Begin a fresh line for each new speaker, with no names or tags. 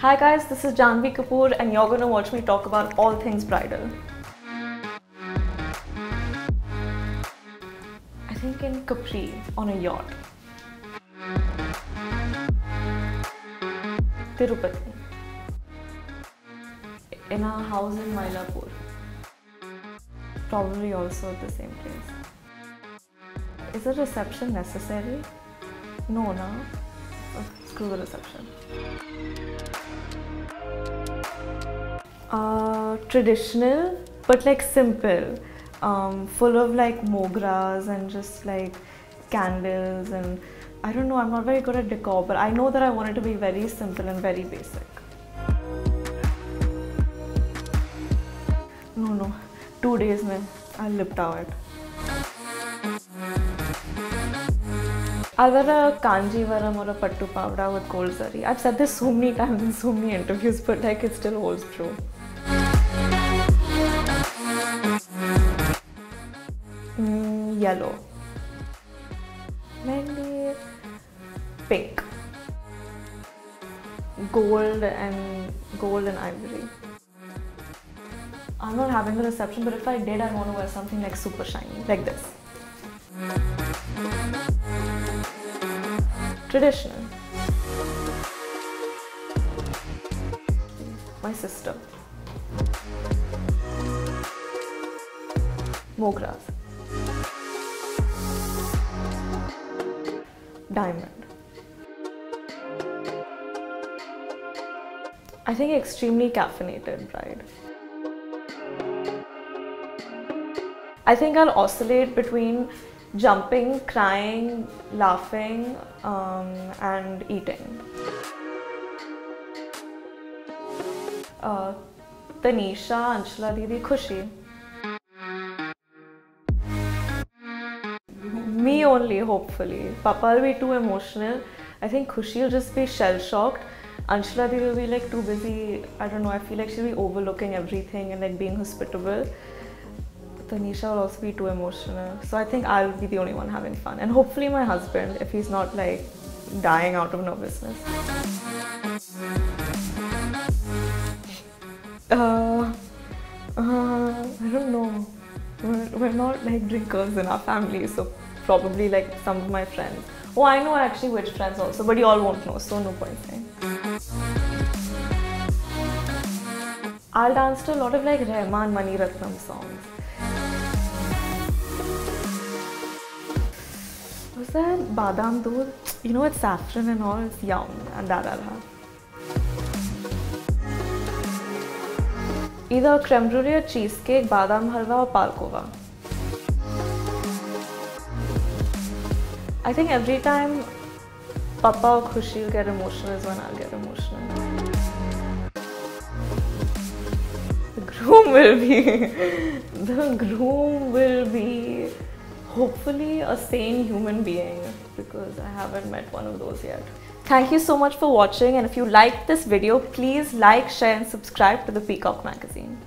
Hi guys, this is Janhvi Kapoor and you're gonna watch me talk about all things bridal. I think in Capri on a yacht. Tirupati. In our house in Mylapore. Probably also at the same place. Is a reception necessary? No, no. The reception. Uh, traditional, but like simple. Um, full of like mogras and just like candles and I don't know, I'm not very good at decor, but I know that I want it to be very simple and very basic. No, no, two days, man. I'll lip it. Wear a kanjivaram or a pattu pavda with gold zari. I've said this so many times in so many interviews, but like it still holds true. Mm, yellow. Maybe pink. Gold and gold and ivory. I'm not having a reception, but if I did, I'd want to wear something like super shiny, like this. Traditional. My sister. Mogras. Diamond. I think extremely caffeinated bride. I think I'll oscillate between jumping, crying, laughing, um, and eating. Uh, Tanisha, Anshula Didi, Khushi. Me only, hopefully. Papa will be too emotional. I think Khushi will just be shell shocked. Anshula Didi will be like too busy. I don't know. I feel like she'll be overlooking everything and like being hospitable. Tanisha will also be too emotional. So I think I'll be the only one having fun. And hopefully my husband, if he's not like dying out of nervousness. Uh, uh, I don't know. We're, we're not like drinkers in our family, so probably like some of my friends. Oh, I know actually which friends also, but you all won't know, so no point saying. I'll dance to a lot of like Rahman Mani Ratnam songs. That badam doodh? You know, it's saffron and all, it's yum, and that I'll have. Either creme brulee or cheesecake, badam halwa or palkova. I think every time Papa or Khushi will get emotional is when I'll get emotional. The groom will be, the groom will be hopefully a sane human being because I haven't met one of those yet. Thank you so much for watching and if you liked this video, please like, share and subscribe to the Peacock magazine.